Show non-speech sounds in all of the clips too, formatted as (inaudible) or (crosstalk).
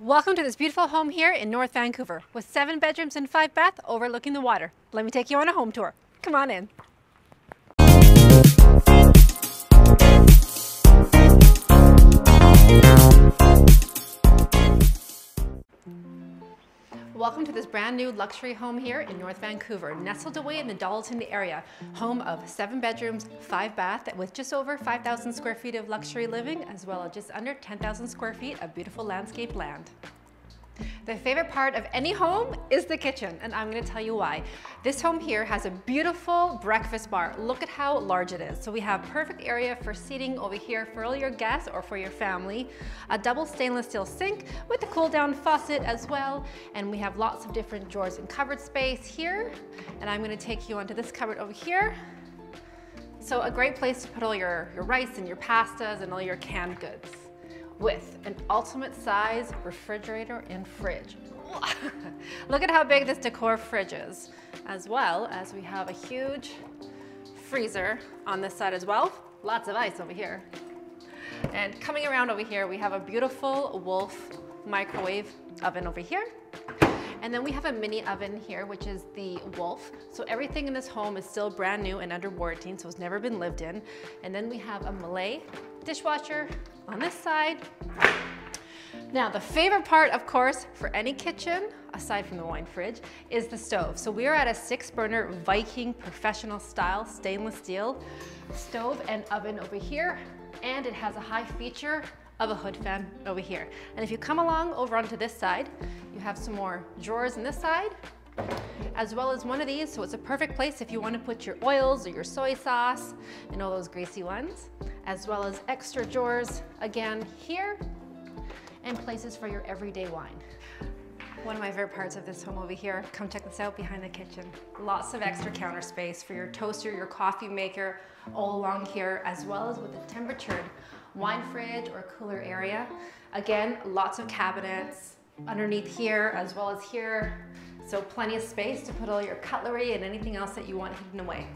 Welcome to this beautiful home here in North Vancouver with seven bedrooms and five baths overlooking the water. Let me take you on a home tour. Come on in. Welcome to this brand new luxury home here in North Vancouver, nestled away in the Dollarton area. Home of seven bedrooms, five bath, with just over 5,000 square feet of luxury living, as well as just under 10,000 square feet of beautiful landscape land. The favorite part of any home is the kitchen, and I'm gonna tell you why. This home here has a beautiful breakfast bar. Look at how large it is. So we have perfect area for seating over here for all your guests or for your family. A double stainless steel sink with a cool down faucet as well. And we have lots of different drawers and cupboard space here. And I'm gonna take you onto this cupboard over here. So a great place to put all your, your rice and your pastas and all your canned goods with an ultimate size refrigerator and fridge. (laughs) Look at how big this Dacor fridge is, as well as we have a huge freezer on this side as well. Lots of ice over here. And coming around over here, we have a beautiful Wolf microwave oven over here. And then we have a mini oven here, which is the Wolf. So everything in this home is still brand new and under warranty, so it's never been lived in. And then we have a Miele dishwasher on this side. Now, the favorite part, of course, for any kitchen, aside from the wine fridge, is the stove. So we are at a six burner Viking professional style stainless steel stove and oven over here. And it has a high feature of a hood fan over here. And if you come along over onto this side, you have some more drawers on this side, as well as one of these. So it's a perfect place if you want to put your oils or your soy sauce and all those greasy ones, as well as extra drawers again here and places for your everyday wine. One of my favorite parts of this home over here, come check this out behind the kitchen. Lots of extra counter space for your toaster, your coffee maker, all along here, as well as with a temperatured wine fridge or cooler area. Again, lots of cabinets underneath here as well as here. So plenty of space to put all your cutlery and anything else that you want hidden away.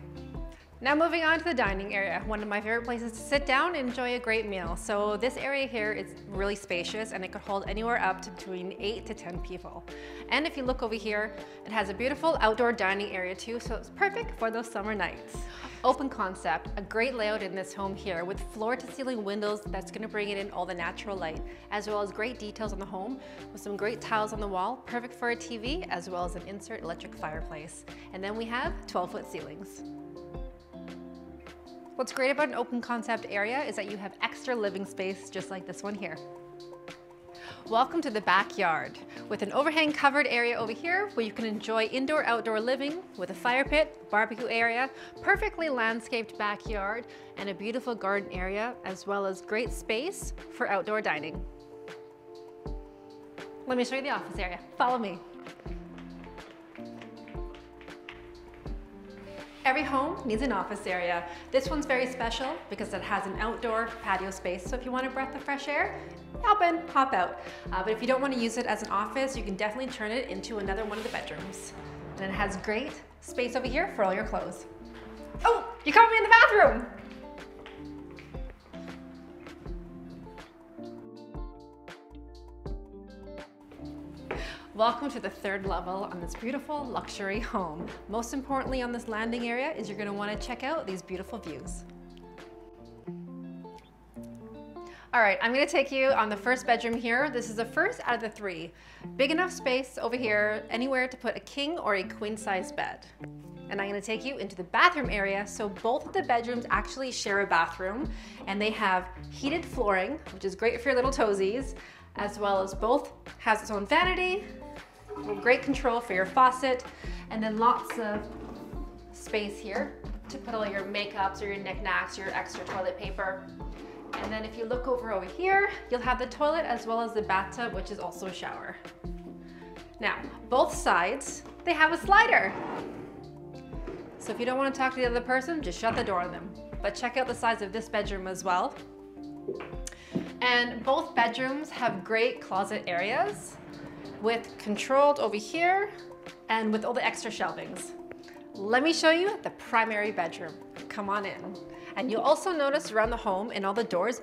Now moving on to the dining area, one of my favorite places to sit down and enjoy a great meal. So this area here is really spacious and it could hold anywhere up to between 8 to 10 people. And if you look over here, it has a beautiful outdoor dining area too, so it's perfect for those summer nights. Open concept, a great layout in this home here with floor to ceiling windows that's gonna bring in all the natural light, as well as great details on the home with some great tiles on the wall, perfect for a TV, as well as an insert electric fireplace. And then we have 12 foot ceilings. What's great about an open concept area is that you have extra living space just like this one here. Welcome to the backyard with an overhang covered area over here where you can enjoy indoor outdoor living with a fire pit, barbecue area, perfectly landscaped backyard, and a beautiful garden area as well as great space for outdoor dining. Let me show you the office area. Follow me. Every home needs an office area. This one's very special because it has an outdoor patio space. So if you want a breath of fresh air, hop in, hop out. Uh, but if you don't want to use it as an office, you can definitely turn it into another one of the bedrooms. And it has great space over here for all your clothes. Oh, you caught me in the bathroom. Welcome to the third level on this beautiful luxury home. Most importantly on this landing area is you're gonna wanna check out these beautiful views. All right, I'm gonna take you on the first bedroom here. This is the first out of the three. Big enough space over here, anywhere to put a king or a queen size bed. And I'm gonna take you into the bathroom area. So both of the bedrooms actually share a bathroom and they have heated flooring, which is great for your little toesies, as well as both has its own vanity Great control for your faucet and then lots of space here to put all your makeups or your knickknacks, your extra toilet paper. And then if you look over over here, you'll have the toilet as well as the bathtub, which is also a shower. Now, both sides, they have a slider. So if you don't want to talk to the other person, just shut the door on them. But check out the size of this bedroom as well. And both bedrooms have great closet areas with controlled over here and with all the extra shelvings. Let me show you the primary bedroom. Come on in. And you'll also notice around the home and all the doors,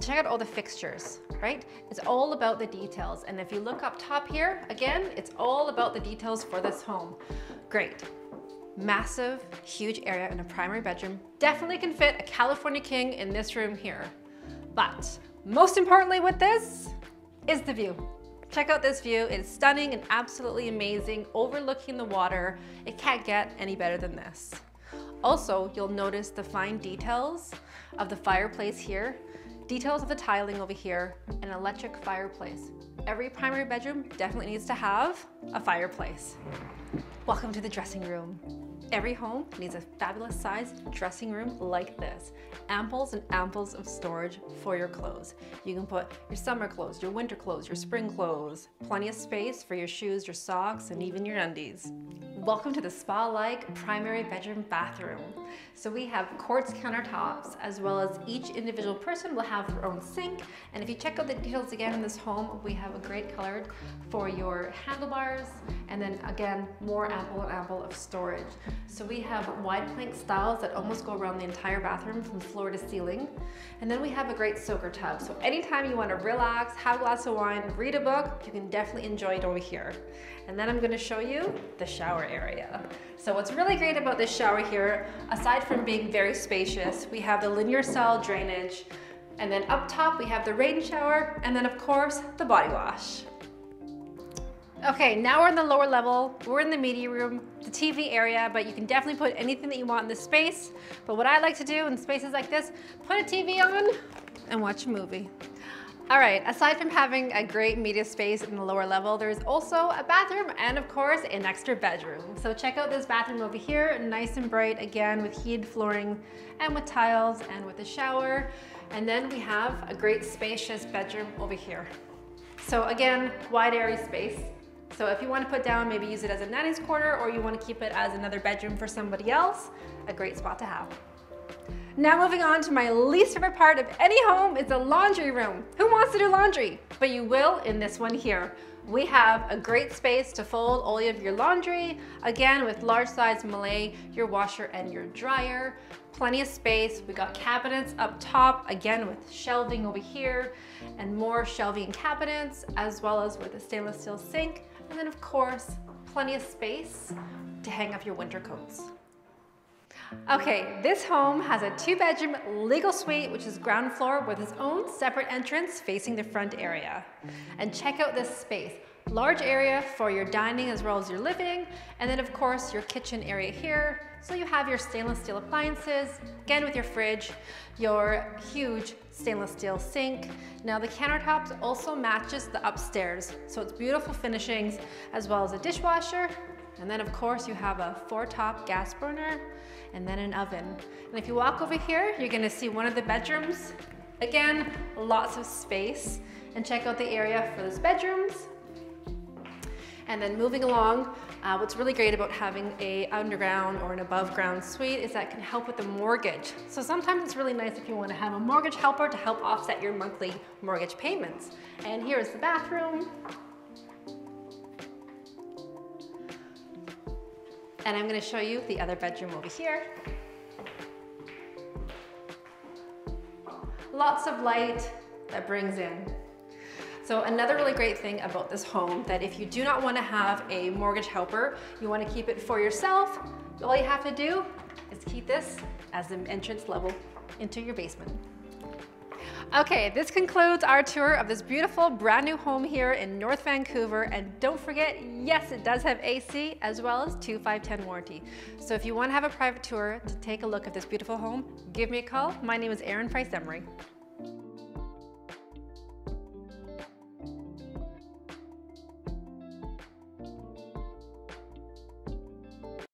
check out all the fixtures. right? It's all about the details. And if you look up top here, again, it's all about the details for this home. Great. Massive, huge area in a primary bedroom. Definitely can fit a California king in this room here. But most importantly with this is the view. Check out this view. It's stunning and absolutely amazing, overlooking the water. It can't get any better than this. Also, you'll notice the fine details of the fireplace here, details of the tiling over here, an electric fireplace. Every primary bedroom definitely needs to have a fireplace. Welcome to the dressing room. Every home needs a fabulous sized dressing room like this. Amples and amples of storage for your clothes. You can put your summer clothes, your winter clothes, your spring clothes, plenty of space for your shoes, your socks, and even your undies. Welcome to the spa-like primary bedroom bathroom. So we have quartz countertops as well as each individual person will have their own sink. And if you check out the details again in this home, we have a great colored for your handlebars and then again, more ample and ample of storage. So we have wide plank styles that almost go around the entire bathroom from floor to ceiling. And then we have a great soaker tub. So anytime you want to relax, have a glass of wine, read a book, you can definitely enjoy it over here. And then I'm gonna show you the shower area. So what's really great about this shower here, aside from being very spacious, we have the linear style drainage, and then up top we have the rain shower, and then of course, the body wash. Okay, now we're in the lower level. We're in the media room, the TV area, but you can definitely put anything that you want in this space. But what I like to do in spaces like this, put a TV on and watch a movie. All right, aside from having a great media space in the lower level, there's also a bathroom and of course an extra bedroom. So check out this bathroom over here, nice and bright again with heated flooring and with tiles and with a shower. And then we have a great spacious bedroom over here. So again, wide area space. So if you want to put down, maybe use it as a nanny's corner or you want to keep it as another bedroom for somebody else, a great spot to have. Now moving on to my least favorite part of any home is the laundry room. Who wants to do laundry? But you will in this one here. We have a great space to fold all of your laundry, again with large size Miele, your washer and your dryer. Plenty of space. We got cabinets up top, again with shelving over here and more shelving cabinets, as well as with a stainless steel sink. And then of course, plenty of space to hang up your winter coats. Okay, this home has a two bedroom legal suite, which is ground floor with its own separate entrance facing the front area. And check out this space. Large area for your dining as well as your living, and then of course your kitchen area here. So you have your stainless steel appliances, again with your fridge, your huge stainless steel sink. Now the countertops also matches the upstairs, so it's beautiful finishings as well as a dishwasher. And then of course you have a four top gas burner and then an oven. And if you walk over here, you're gonna see one of the bedrooms. Again, lots of space. And check out the area for those bedrooms. And then moving along, uh, what's really great about having a underground or an above ground suite is that can help with the mortgage. So sometimes it's really nice if you want to have a mortgage helper to help offset your monthly mortgage payments. And here's the bathroom. And I'm gonna show you the other bedroom over here. Lots of light that brings in. So another really great thing about this home that if you do not wanna have a mortgage helper, you wanna keep it for yourself, all you have to do is keep this as an entrance level into your basement. Okay, this concludes our tour of this beautiful brand new home here in North Vancouver. And don't forget, yes, it does have AC as well as 2 510 warranty. So if you want to have a private tour to take a look at this beautiful home, give me a call. My name is Erin Price Emery.